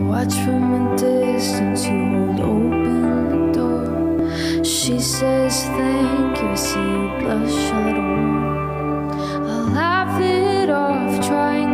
watch from a distance you hold open the door. She says thank you, I see you blush a little. I laugh it off, trying.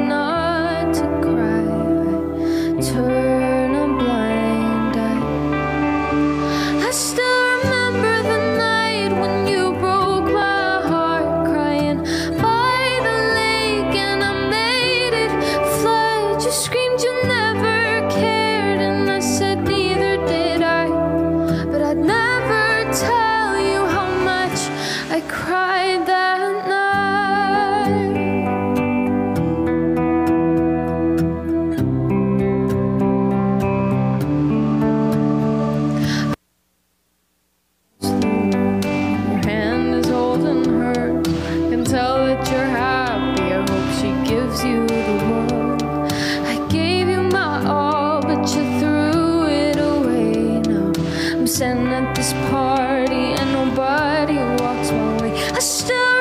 at this party and nobody walks my way. I still